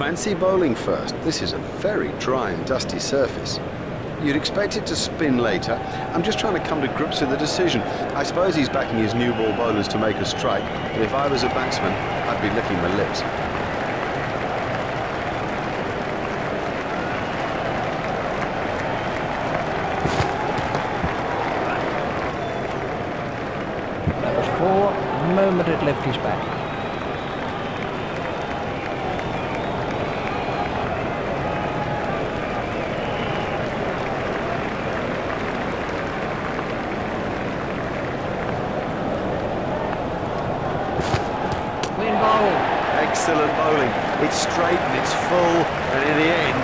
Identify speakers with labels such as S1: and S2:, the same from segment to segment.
S1: fancy bowling first. This is a very dry and dusty surface. You'd expect it to spin later. I'm just trying to come to grips with the decision. I suppose he's backing his new ball bowlers to make a strike, but if I was a batsman, I'd be licking my lips.
S2: That was four. Moment it left his back.
S1: Excellent bowling. It's straight and it's full, and in the end,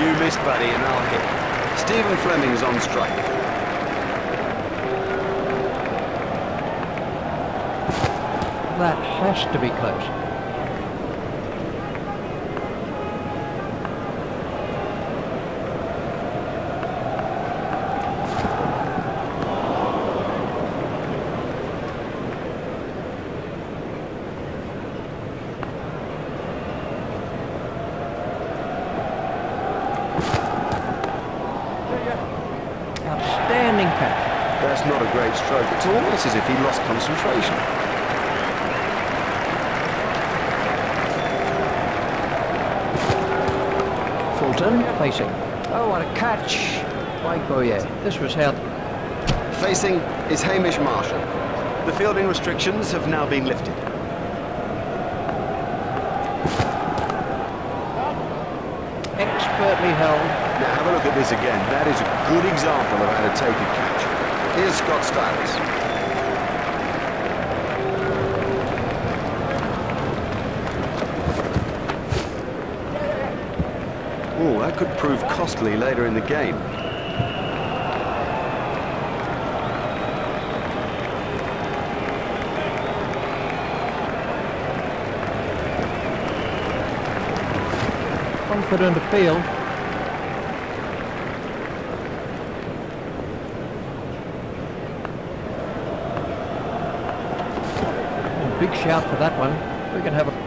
S1: you missed, buddy, and I'll hit. Stephen Fleming's on strike.
S2: That has to be close.
S1: That's not a great stroke. It's almost as if he lost concentration.
S2: Fulton facing. Oh, what a catch by Boje. This was held.
S1: Facing is Hamish Marshall. The fielding restrictions have now been lifted.
S2: Expertly held.
S1: Now have a look at this again. That is a good example of how to take a catch. Here's Scott Styris. Oh, that could prove costly later in the game.
S2: Confident appeal. big shout for that one. We can have a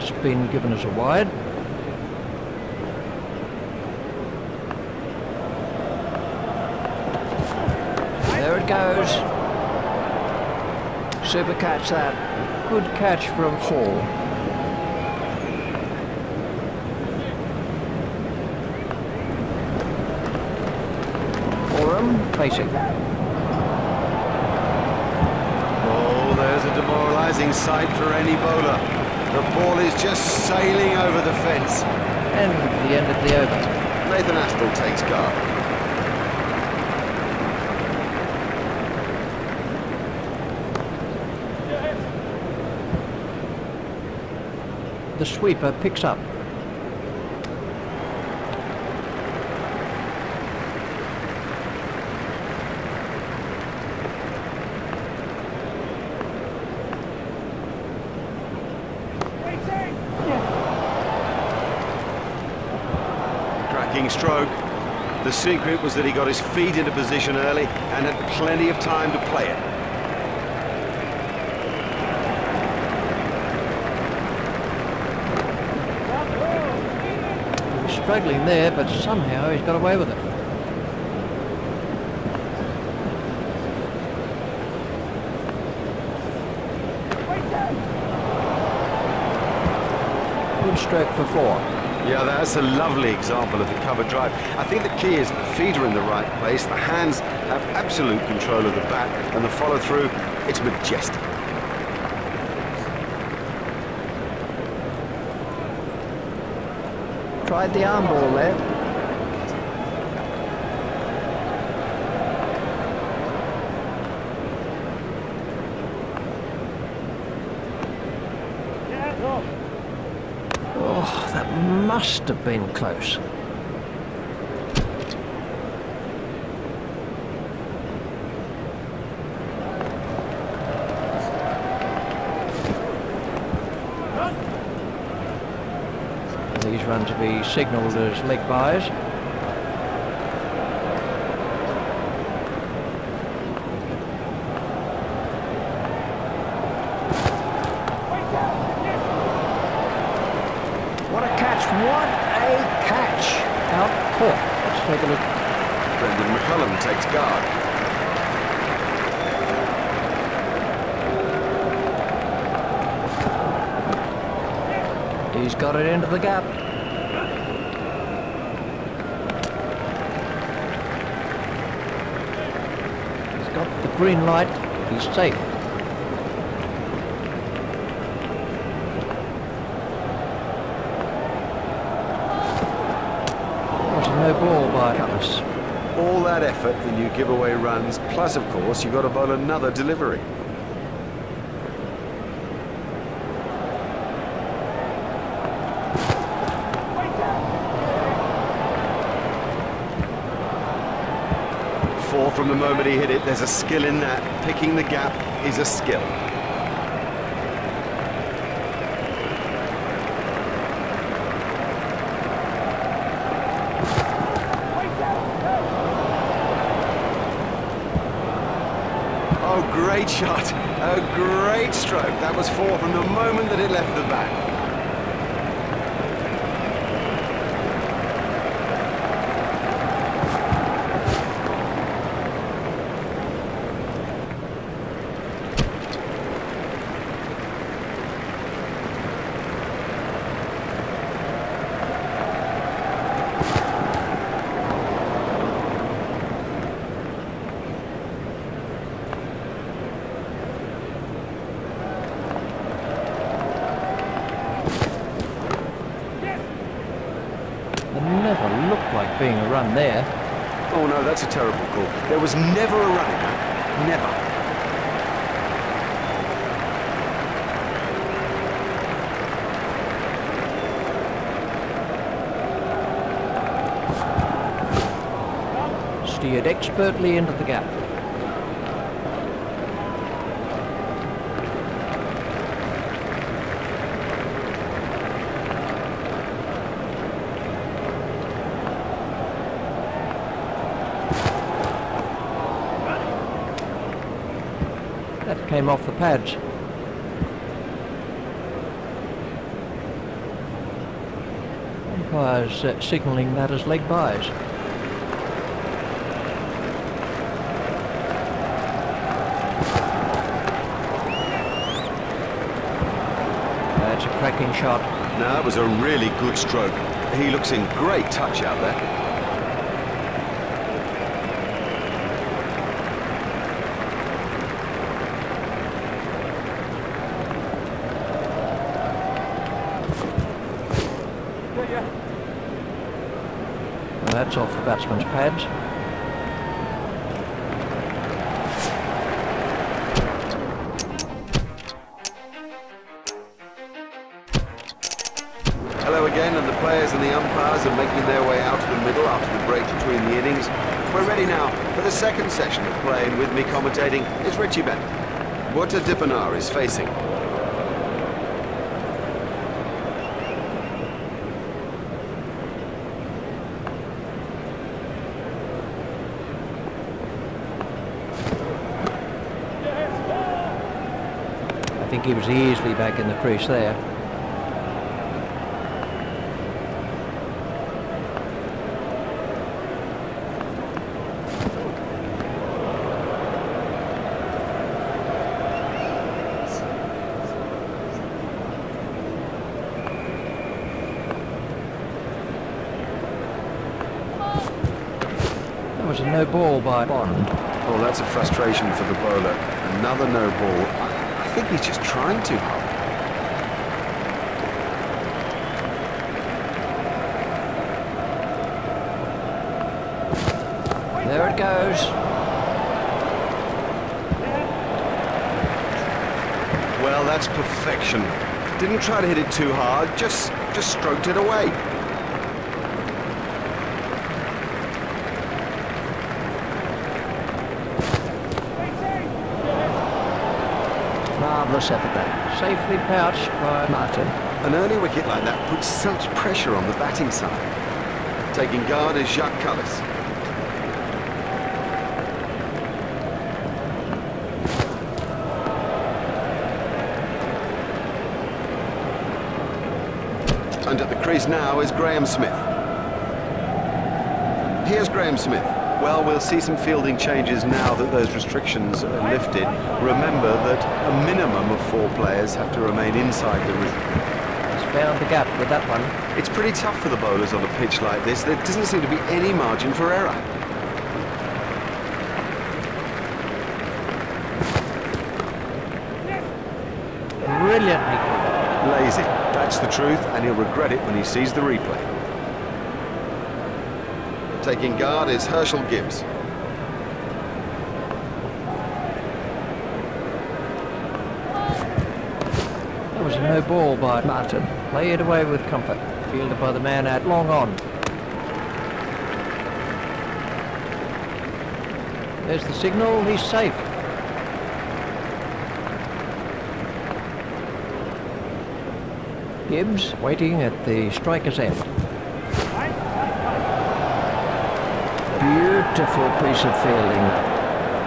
S2: That's been given as a wide. There it goes. Super catch that. Good catch from Hall. facing.
S1: Oh, there's a demoralising sight for any bowler. The ball is just sailing over the fence.
S2: And the end of the over.
S1: Nathan Astle takes guard.
S2: The sweeper picks up.
S1: Stroke. The secret was that he got his feet into position early and had plenty of time to play it.
S2: struggling there, but somehow he's got away with it. Good stroke for four.
S1: Yeah, that's a lovely example of the cover drive. I think the key is the feet are in the right place, the hands have absolute control of the bat, and the follow-through, it's majestic.
S2: Tried the arm ball there. Ah, must have been close. These run to be signalled as leg byes. catch. What a catch. Out caught. Let's take a look.
S1: Brendon McCullum takes guard.
S2: He's got it into the gap. He's got the green light. He's safe. Was a ball by Cutlass.
S1: All that effort and you give away runs, plus of course you've got to bowl another delivery. Four from the moment he hit it, there's a skill in that. Picking the gap is a skill. Oh, great shot. A great stroke. That was four from the moment that it left the bat.
S2: It never looked like being a run there.
S1: Oh no, that's a terrible call. There was never a run in that. Never.
S2: Steered expertly into the gap. That came off the pads. Umpire's uh, signalling that as leg byes. That's a cracking shot.
S1: No, that was a really good stroke. He looks in great touch out there.
S2: Well, that's off the batsman's pads.
S1: Hello again, and the players and the umpires are making their way out to the middle after the break between the innings. We're ready now for the second session of play, and with me commentating is Richie Benaud. Boeta Dippenaar is facing.
S2: Think he was easily back in the crease there. That was a no ball by Bond.
S1: Oh, that's a frustration for the bowler. Another no ball. I, think he's just trying too hard.
S2: There it goes.
S1: Well, that's perfection. Didn't try to hit it too hard, just just stroked it away.
S2: Marvellous effort there. Safely pouched by Martin.
S1: An early wicket like that puts such pressure on the batting side. Taking guard is Jacques Kallis. And at the crease now is Graeme Smith. Here's Graeme Smith. Well, we'll see some fielding changes now that those restrictions are lifted. Remember that a minimum of four players have to remain inside the ring.
S2: He's found the gap with that one.
S1: It's pretty tough for the bowlers on a pitch like this. There doesn't seem to be any margin for error.
S2: Brilliantly
S1: Lazy. That's the truth, and he'll regret it when he sees the replay. Taking guard is Herschelle Gibbs.
S2: That was a no ball by Martin. Play it away with comfort. Fielded by the man at long on. There's the signal, he's safe. Gibbs waiting at the striker's end. Beautiful piece of fielding.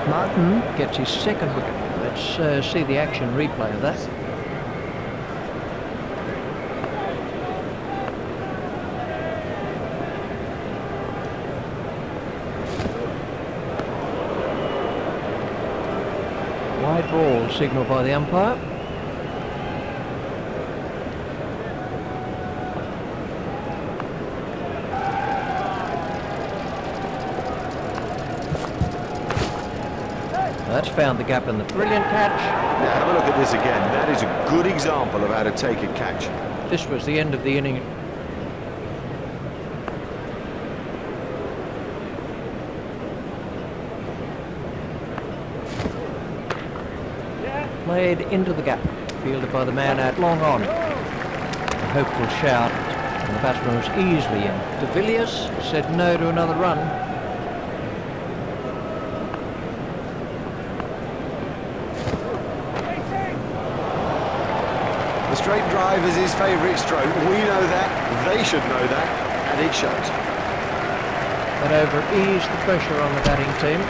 S2: Martin gets his second wicket. Let's uh, see the action replay of that. Wide ball signalled by the umpire. That's found the gap in the brilliant catch.
S1: Now have a look at this again. That is a good example of how to take a catch.
S2: This was the end of the inning. Played into the gap, fielded by the man out long on. A hopeful shout, and the batsman was easily in. De Villiers said no to another run.
S1: The straight drive is his favourite stroke. We know that, they should know that, and it shows.
S2: That over eased the pressure on the batting team.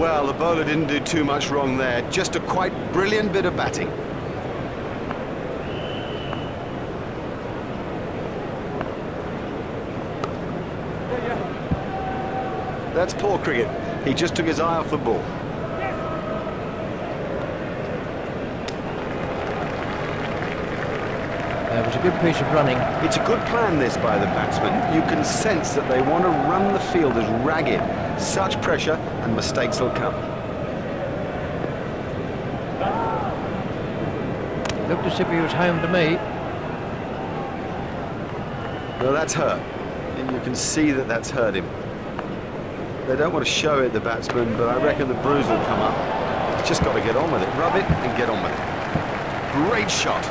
S1: Well, the bowler didn't do too much wrong there. Just a quite brilliant bit of batting. That's poor cricket. He just took his eye off the ball.
S2: That was a good piece of running.
S1: It's a good plan, this, by the batsman. You can sense that they want to run the field as ragged. Such pressure, and mistakes will come.
S2: Looked as if he was home to me.
S1: Well, that's hurt. And you can see that that's hurt him. They don't want to show it, the batsman, but I reckon the bruise will come up. Just got to get on with it. Rub it and get on with it. Great shot.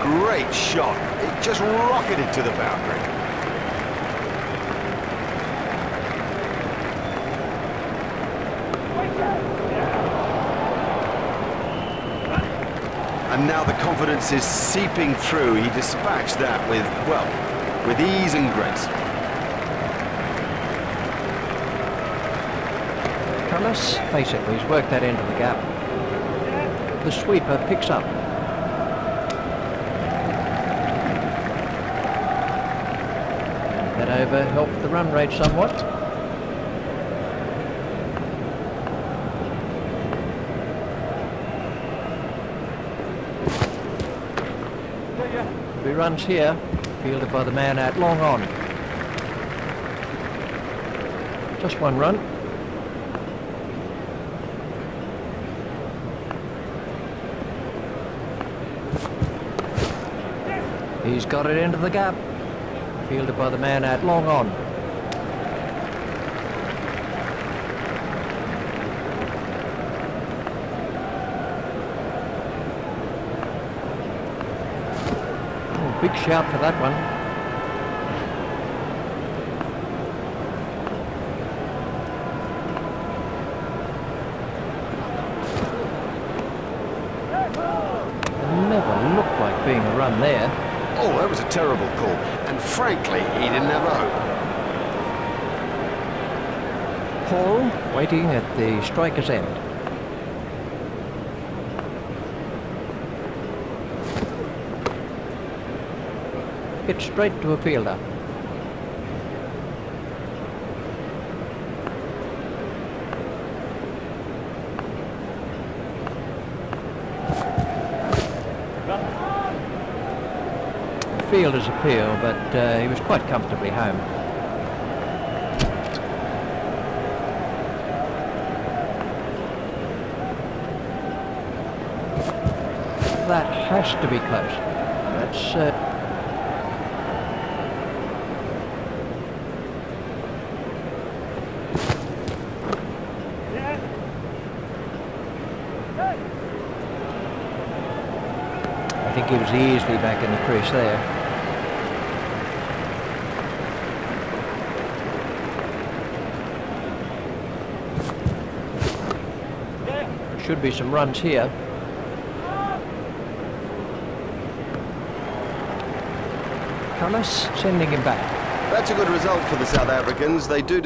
S1: Great shot. It just rocketed to the boundary. And now the confidence is seeping through. He dispatched that with, well, with ease and grace.
S2: Kallis, face it, he's worked that into the gap. The sweeper picks up. That over helped the run rate somewhat. Three runs here, fielded by the man out long on. Just one run. He's got it into the gap. Fielded by the man at long on. Oh, big shout for that one. Never looked like being a run there.
S1: Oh, that was a terrible call. And frankly, he didn't have a hope.
S2: Paul waiting at the striker's end. Hit straight to a fielder. Fielder's appeal, but uh, he was quite comfortably home. That has to be close. That's uh, I think he was easily back in the crease there. Should be some runs here. Kallis sending him back.
S1: That's a good result for the South Africans. They do